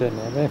tenere